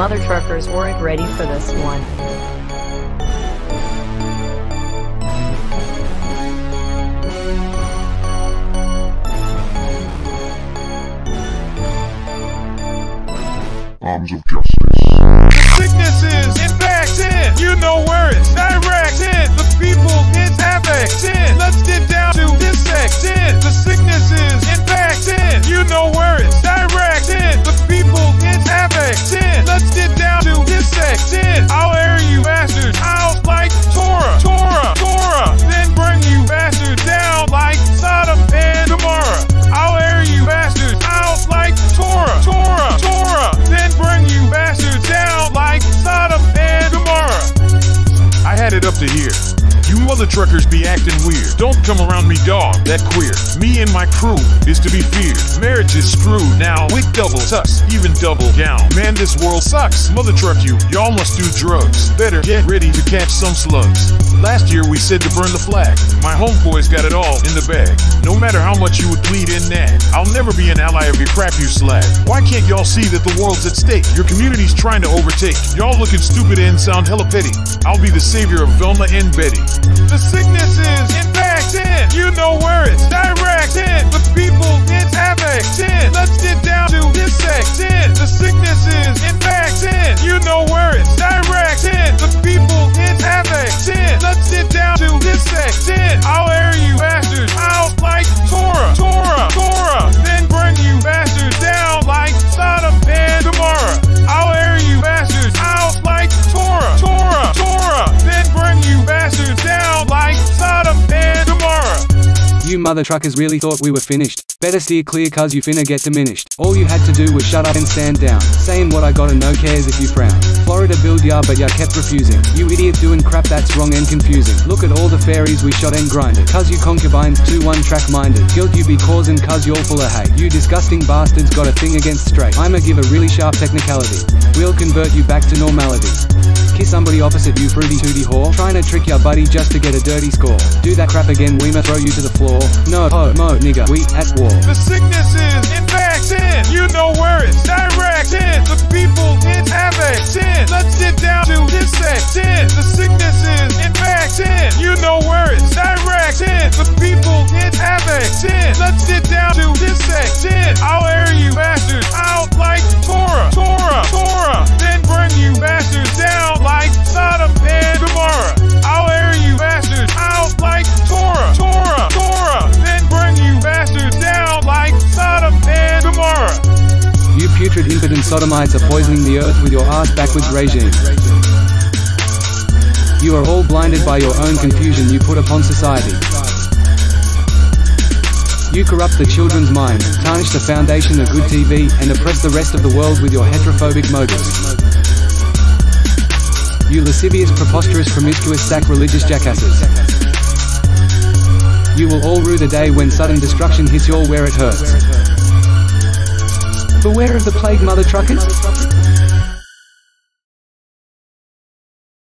mother truckers weren't ready for this one. Arms of justice. The sickness is infected. You know where it's directed. The to here. You mother truckers be acting weird. Don't come around me, dog. That queer. Me and my crew is to be feared. Marriage is screwed now with double tux, even double down. Man, this world sucks. Mother truck you. Y'all must do drugs. Better get ready to catch some slugs. Last year we said to burn the flag. My homeboys got it all in the bag. No matter how much you would plead in that, I'll never be an ally of your crap you slag. Why can't y'all see that the world's at stake? Your community's trying to overtake. Y'all looking stupid and sound hella petty. I'll be the savior of Velma and Betty. The sickness is infected. You know where it's directed. The people it's affected. Let's get down to dissected. The sickness is infected. You know where it's directed. The people it's affected. Let's get down to dissected. I'll air you bastards out like You mother truckers really thought we were finished. Better steer clear cuz you finna get diminished. All you had to do was shut up and stand down. Saying what I gotta no cares if you frown. Florida build ya but ya kept refusing. You idiot doing crap that's wrong and confusing. Look at all the fairies we shot and grinded. Cuz you concubines too one track minded. Guilt you be causing cuz you're full of hate. You disgusting bastards got a thing against straight. I'ma give a really sharp technicality. We'll convert you back to normality. Kiss somebody opposite you fruity tooty whore. Trying to trick your buddy just to get a dirty score. Do that crap again, we ma throw you to the floor. No, ho, mo, nigga, we at war. The sickness is infected. You know where it's directed. The people it's affected. Let's get down to dissected. The sickness is infected. You know where it's directed. The people it's affected. Let's get down to dissected. I'll air you bastards out like Tora, Tora, Tora. Then bring you bastards Impotent sodomites are poisoning the earth with your ass backwards regime. You are all blinded by your own confusion you put upon society. You corrupt the children's minds, tarnish the foundation of good TV, and oppress the rest of the world with your heterophobic motives. You lascivious, preposterous, promiscuous, sacrilegious jackasses. You will all rue the day when sudden destruction hits you all where it hurts. Beware of the plague, mother truckers.